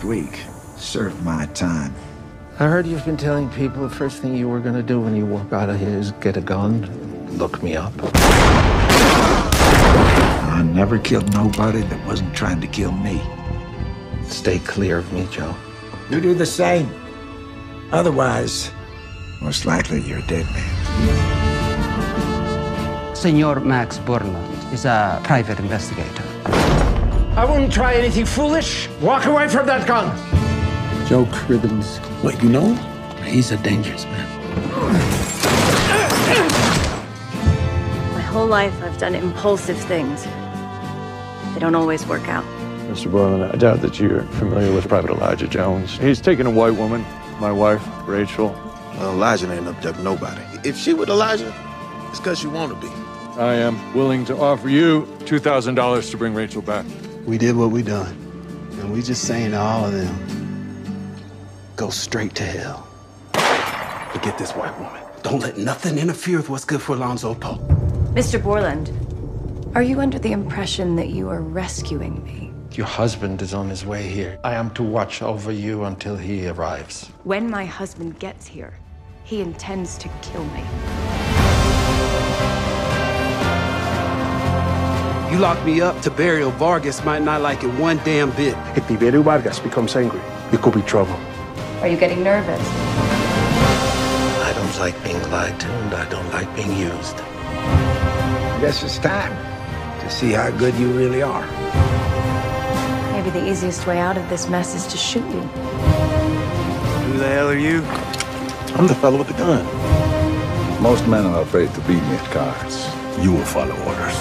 last week. Served my time. I heard you've been telling people the first thing you were going to do when you walk out of here is get a gun, look me up. I never killed nobody that wasn't trying to kill me. Stay clear of me, Joe. You do the same. Otherwise, most likely you're a dead man. Senor Max Borlund is a private investigator. I wouldn't try anything foolish. Walk away from that gun. Joe Cribbens. What, you know? He's a dangerous man. My whole life, I've done impulsive things. They don't always work out. Mr. Borlund, I doubt that you're familiar with Private Elijah Jones. He's taken a white woman, my wife, Rachel. Well, Elijah ain't abduct nobody. If she with Elijah, it's because you want to be. I am willing to offer you $2,000 to bring Rachel back. We did what we done. And we just saying to all of them, go straight to hell. Forget this white woman. Don't let nothing interfere with what's good for Alonzo Poe. Mr. Borlund, are you under the impression that you are rescuing me? Your husband is on his way here. I am to watch over you until he arrives. When my husband gets here, he intends to kill me. You lock me up, Tiberio Vargas might not like it one damn bit. If Tiberio Vargas becomes angry, it could be trouble. Are you getting nervous? I don't like being lied to, and I don't like being used. Guess it's time to see how good you really are. Maybe the easiest way out of this mess is to shoot you. Who the hell are you? I'm the fellow with the gun. Most men are afraid to beat me at cards. You will follow orders.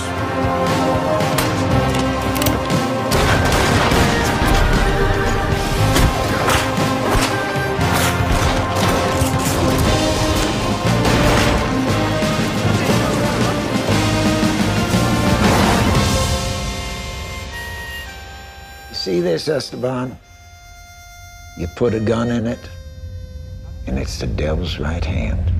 See this, Esteban? You put a gun in it, and it's the devil's right hand.